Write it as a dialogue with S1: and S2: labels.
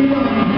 S1: everyone.